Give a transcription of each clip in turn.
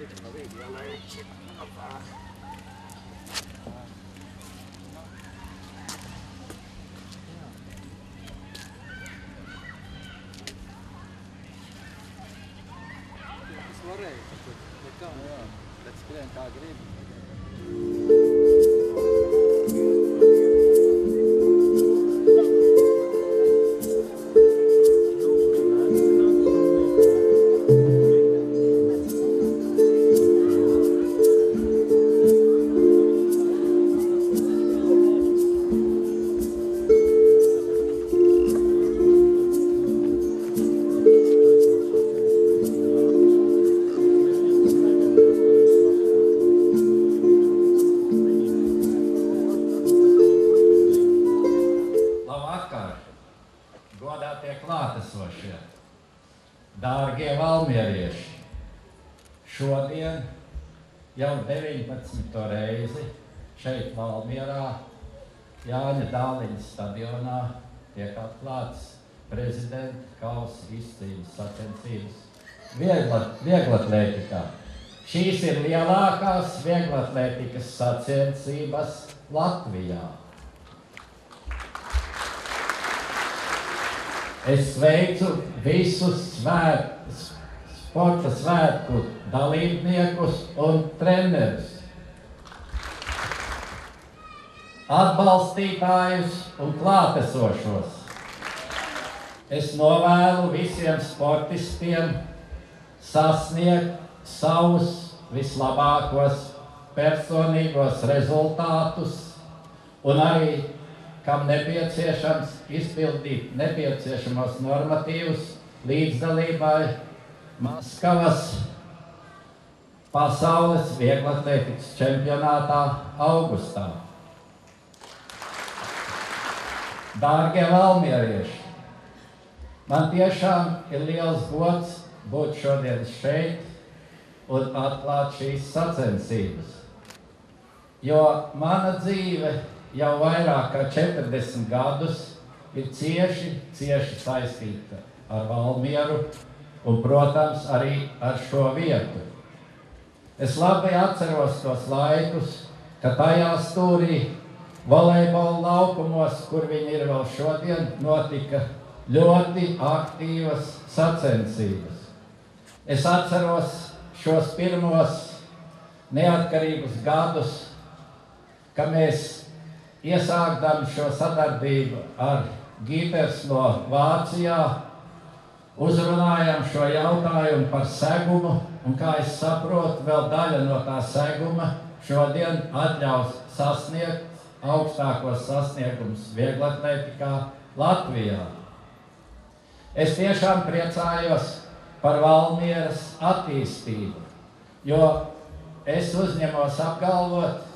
Tas varēja, bet nekā. Jā, bet skrien kā grib. Klātesošie, dārgie valmierieši! Šodien jau 19. reizi šeit Valmierā Jāņa Dāliņa stadionā tiek atklāts prezidenta kausa izcīņas sacensības viegla- vieglatlētikā. Šīs ir lielākās vieglatlētikas sacensības Latvijā. Es sveicu visus svēt, sporta svētku dalībniekus un trenerus, atbalstītājus un klātesošos. Es novēlu visiem sportistiem sasniegt savus vislabākos personīgos rezultātus un arī kam nepieciešams izpildīt nepieciešamos normatīvus līdzdalībai Maskavas pasaules vieglatlētikas čempionātā augustā. Dārgie valmierieši, man tiešām ir liels gods būt šodien šeit un atklāt šīs sacensības, jo mana dzīve jau vairāk kā 40 gadus ir cieši, cieši saistīta ar Valmieru un, protams, arī ar šo vietu. Es labi atceros tos laikus, kad tajā stūrī volejbola laukumos, kur viņi ir vēl šodien, notika ļoti aktīvas sacensības. Es atceros šos pirmos neatkarīgus gadus, kad mēs iesākdami šo sadarbību ar Gīpers no Vācijā, uzrunājam šo jautājumu par segumu, un kā es saprotu, vēl daļa no tā seguma šodien atļaus sasniegt augstākos sasniegumus vieglatlētikā Latvijā. Es tiešām priecājos par Valmieras attīstību, jo es uzņemos apgalvot,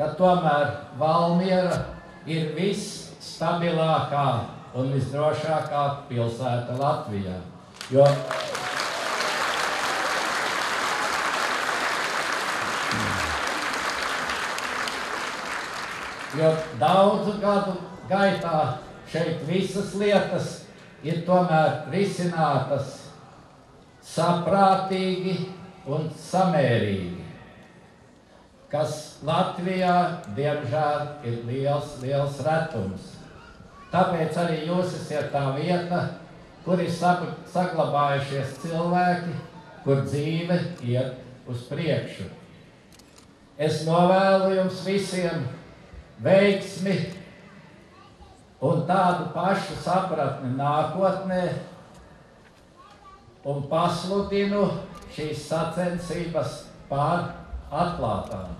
ka tomēr Valmiera ir visstabilākā un visdrošākā pilsēta Latvijā. Jo Jo daudzu gadu gaitā šeit visas lietas ir tomēr risinātas saprātīgi un samērīgi, kas Latvijā, diemžēl, ir liels, liels retums. Tāpēc arī jūs esat tā vieta, kur ir sag- saglabājušies cilvēki, kur dzīve iet uz priekšu. Es novēlu jums visiem veiksmi un tādu pašu sapratni nākotnē, un pasludinu šīs sacensības par atklātām.